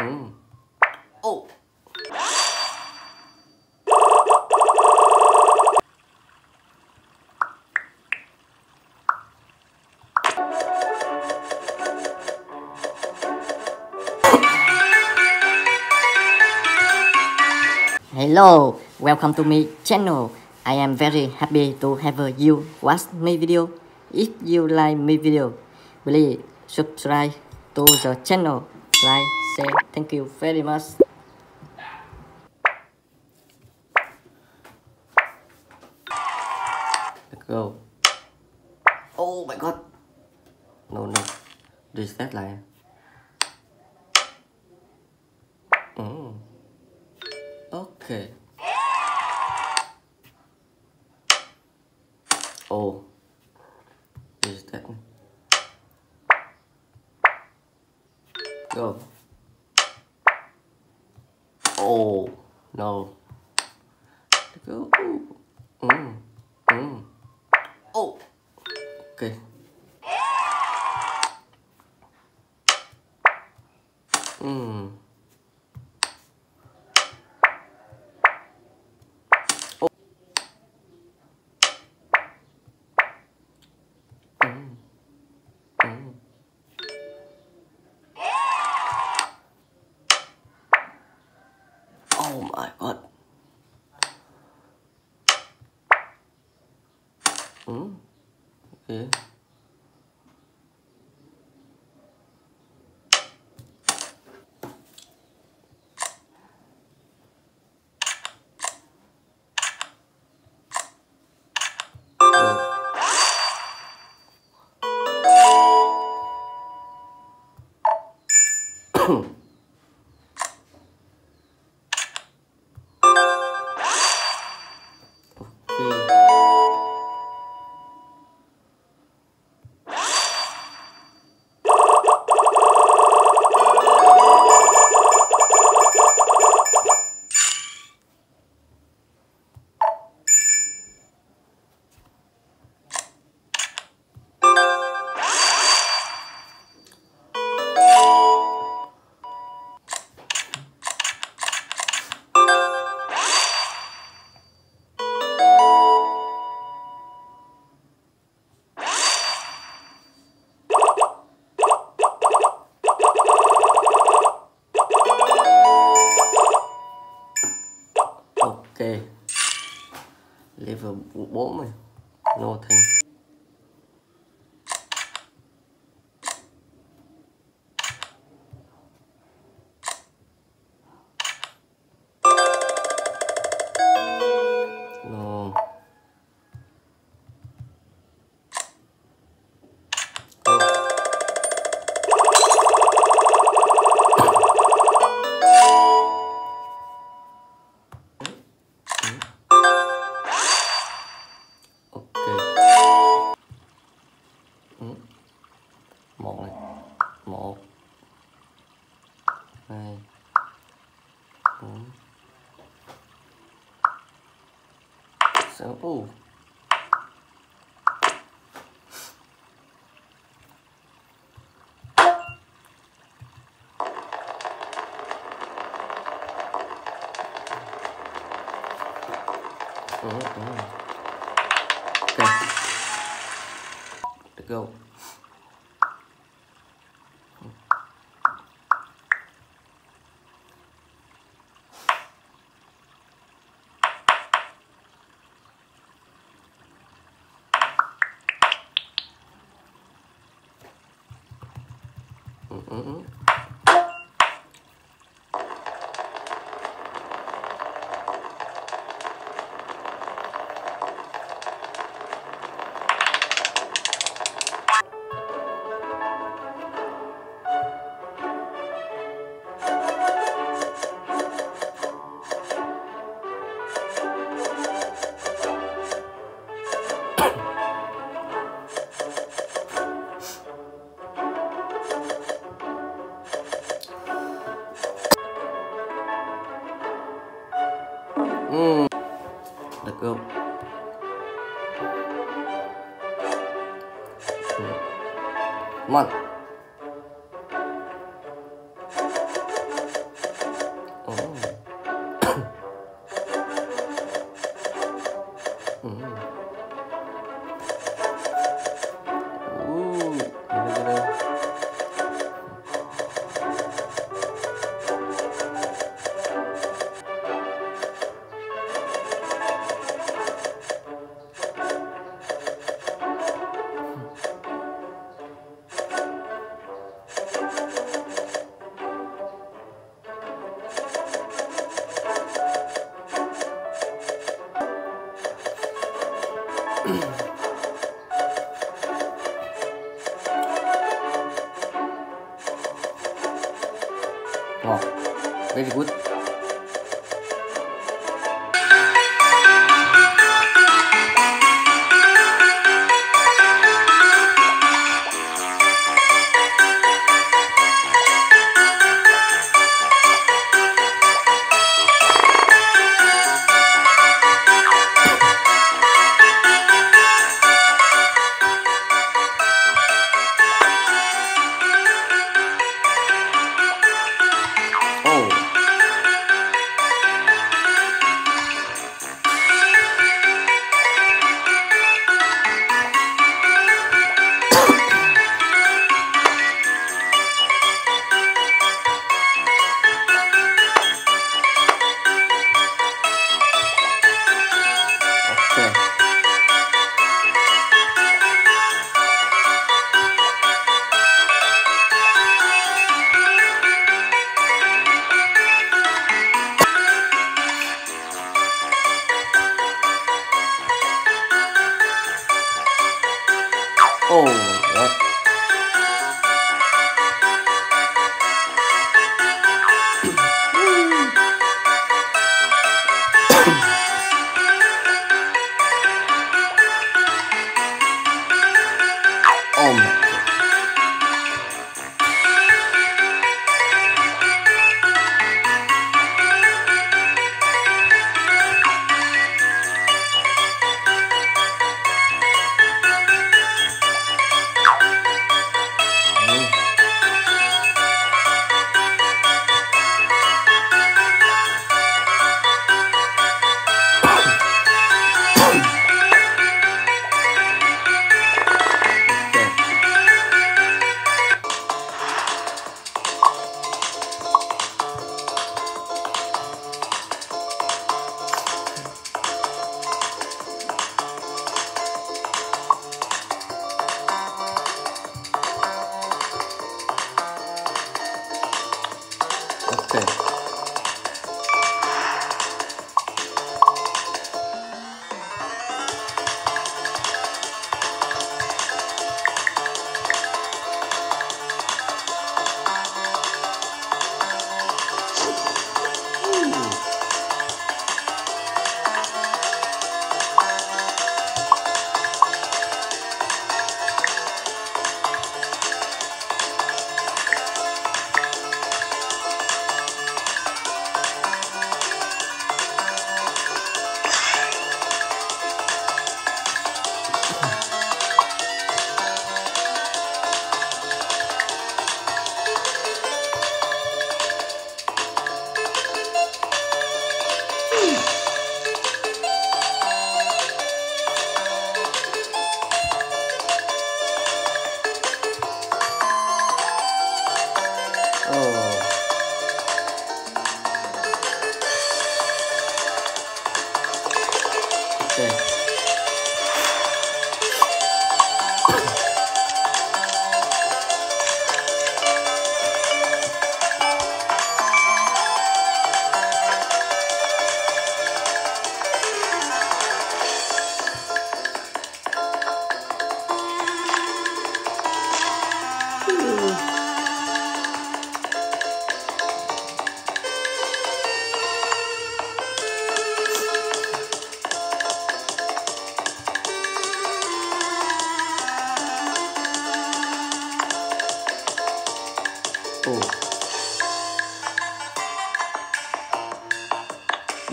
Mm. Oh. Hello, welcome to my channel. I am very happy to have you watch my video. If you like my video, please subscribe to the channel. Like, share. Thank you very much. Let's go. Oh my god. No, no. Reset lại. Mm. Okay. Oh. Reset. Go. Oh. No. Let's go. Mm. Mm. Oh. Okay. Mm. Oh. Mm. Oh my god. 그 어. Ok. Level 4 này. Nothing No Oh. Oh. Mm -mm. Okay. To go. Mm-hmm. Được không? Một wow. Very good. 五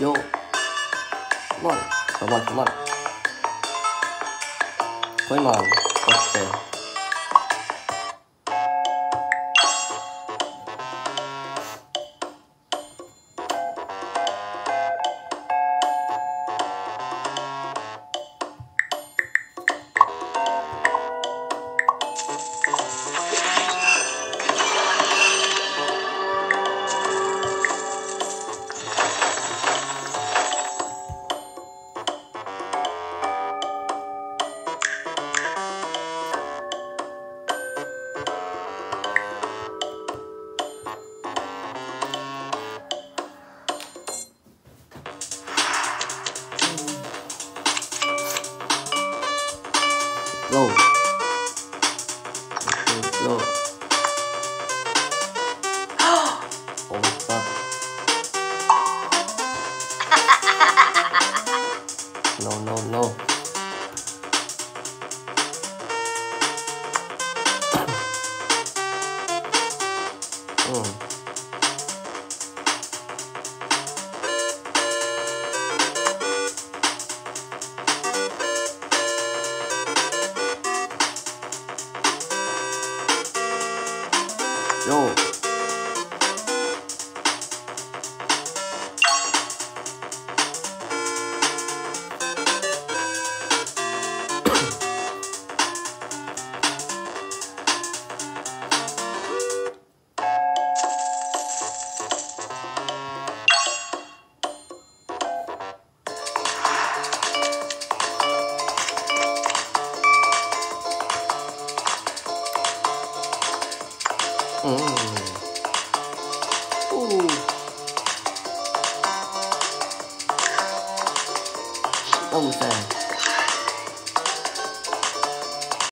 四止まる。まるまる。これ今起き no, no, no. mm. Yo, Mm-hmm.